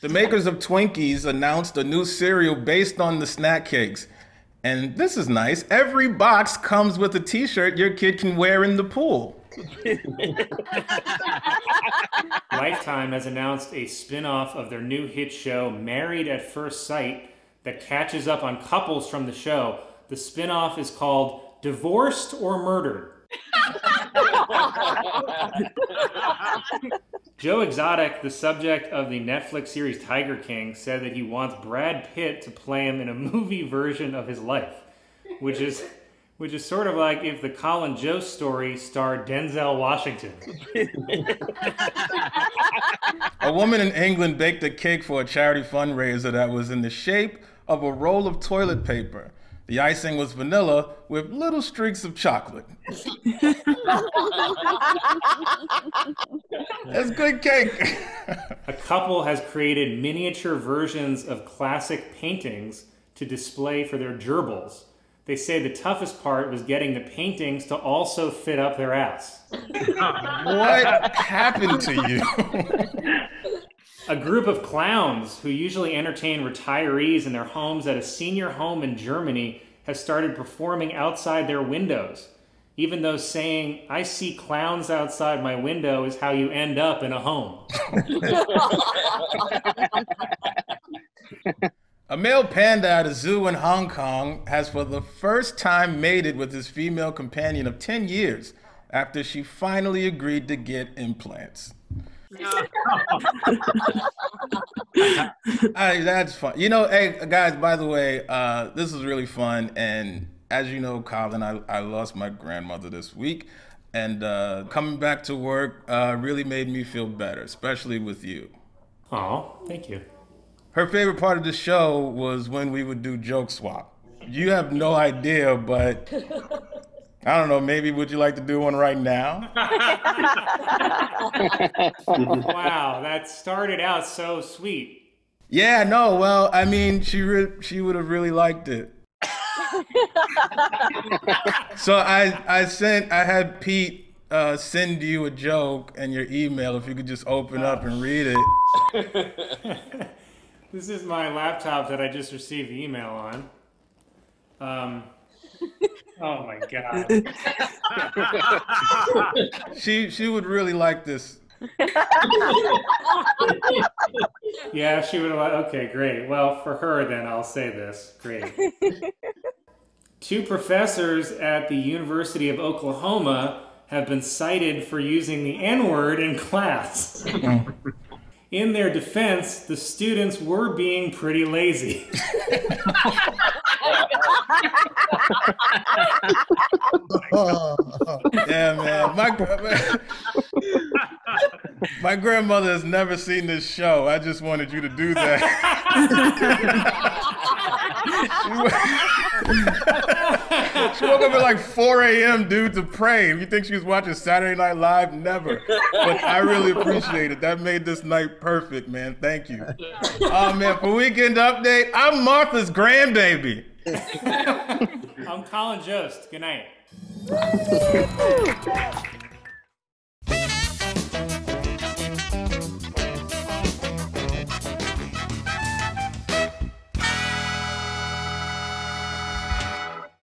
The makers of Twinkies announced a new cereal based on the snack cakes. And this is nice. Every box comes with a t shirt your kid can wear in the pool. Lifetime has announced a spin off of their new hit show, Married at First Sight, that catches up on couples from the show. The spin off is called Divorced or Murdered. Joe Exotic, the subject of the Netflix series Tiger King, said that he wants Brad Pitt to play him in a movie version of his life, which is which is sort of like if the Colin Jost story starred Denzel Washington. a woman in England baked a cake for a charity fundraiser that was in the shape of a roll of toilet paper. The icing was vanilla with little streaks of chocolate. That's good cake. a couple has created miniature versions of classic paintings to display for their gerbils. They say the toughest part was getting the paintings to also fit up their ass. what happened to you? A group of clowns who usually entertain retirees in their homes at a senior home in Germany has started performing outside their windows. Even though saying, I see clowns outside my window is how you end up in a home. a male panda at a zoo in Hong Kong has for the first time mated with his female companion of 10 years after she finally agreed to get implants. hey, that's fun. You know, hey guys. By the way, uh, this is really fun. And as you know, Colin, I, I lost my grandmother this week, and uh, coming back to work uh, really made me feel better, especially with you. Oh, thank you. Her favorite part of the show was when we would do joke swap. You have no idea, but I don't know. Maybe would you like to do one right now? wow, that started out so sweet. Yeah, no. Well, I mean, she re- she would have really liked it. so I I sent I had Pete uh, send you a joke and your email if you could just open up and read it. this is my laptop that I just received the email on. Um, Oh my god. she she would really like this. yeah, she would like okay, great. Well, for her then I'll say this. Great. Two professors at the University of Oklahoma have been cited for using the N-word in class. Mm. In their defense, the students were being pretty lazy. yeah, man. My, my grandmother has never seen this show. I just wanted you to do that. she woke up at like 4 a.m., dude, to pray. You think she was watching Saturday Night Live? Never. But I really appreciate it. That made this night perfect, man. Thank you. Oh, man, for Weekend Update, I'm Martha's grandbaby. I'm Colin Jost. Good night.